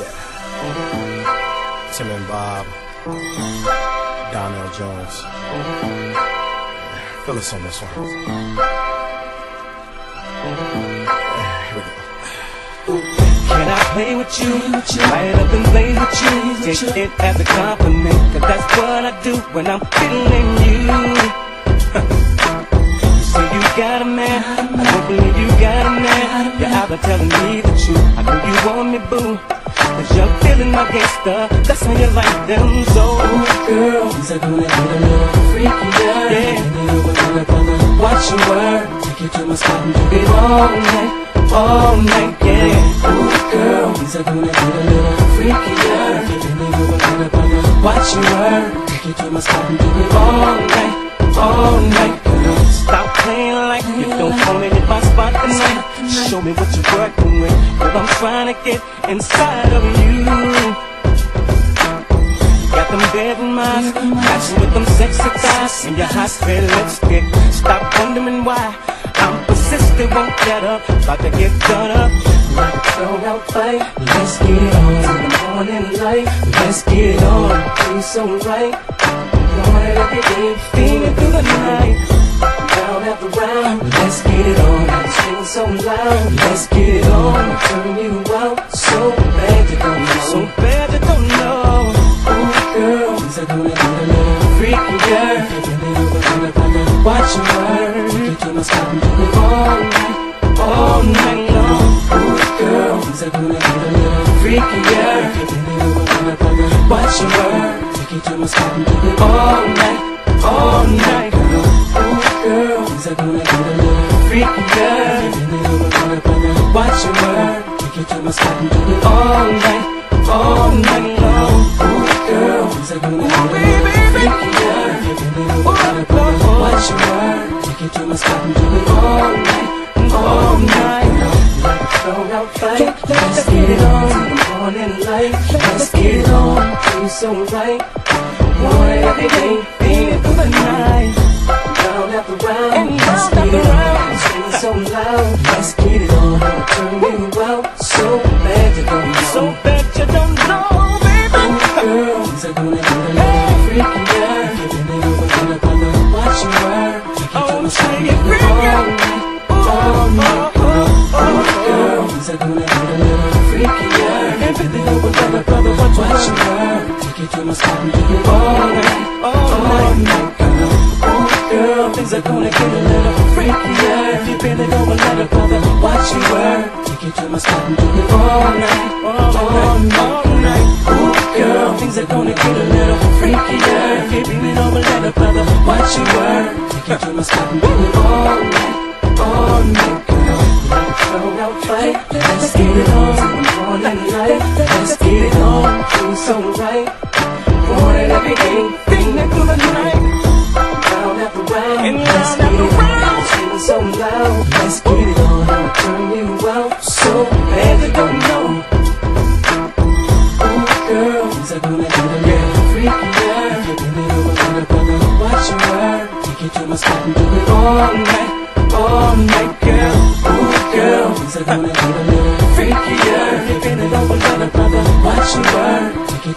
Yeah. Tim and Bob. Donell Jones. Fill us on this one. Can I play with you? Light up and play with you. Take it as a compliment, cause that's what I do when I'm feeling you. say you got a man, I don't believe you got a man. You're out telling me the truth. I know you want me, boo. You're my gangster, that's how you like them so. Girl, things are gonna get a little freaky, yeah. Yeah. And you word. Take you to my spot and do it all night, All night, yeah. Ooh, girl, things are gonna get a little freaky, yeah. And you word. Take you to my spot and do it all night, all night. Stop playing like you don't wanna hit my spot tonight. Show me what you're working with, cause I'm trying to get inside of you. Got them bedroom eyes, matching with them sexy thighs, and your hot red lipstick. Stop wondering why I'm persistent, won't get up, about to get done up. Like a thrown out let's get on till the morning light. Let's get on, feel so right. Want it every day, Feeling through the night, round after round. Let's get it on, it's feeling so loud. Let's get it on, turn you out so bad you don't so bad you don't know. Ooh, girl, things are gonna get a little freaky, girl. If you really over gonna bother, watch your word. Take you to my spot and do it all night, All night long, Ooh, girl, things are gonna get a little freaky, girl. Take you to my spot and do it all night, all night long. Ooh, girl, things are gonna get a little freaky, girl. If you really over gonna bother, watch your word. Take you to my spot and do it all night, all night. Like a thrown out fight, let's get it on the morning light. Let's get it on, feel so right. It every day, yeah. Giving it over, gonna bother, watch your word. Take you to my spot and do it all night, all night, girl. Oh, girl, things are gonna get a little freaky, yeah. If you really don't let it bother, watch your word. Take you to my spot and do it all night, all night, all night. Ooh, girl, things are gonna get a little freaky, yeah. If you really don't let it bother, watch your word. Take you to my spot and do it all night, all night, girl. A thrown fight, let's get it on on, right. Want it every day, Feeling through the night, round after round. And Let's get it on, feeling so loud. Let's get it on, I'ma turn you out so bad you don't know. Ooh, girl, things are gonna get a little freaky, yeah. If you really over gonna brother, watch your word. Take you to my spot and do it all night, all night, girl. Ooh, girl, things are gonna get a little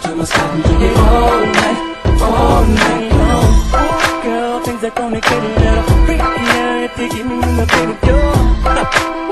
to myself and do it all night, all night long. Oh, Girl, things are gonna get a little freakier if you give me another baby girl.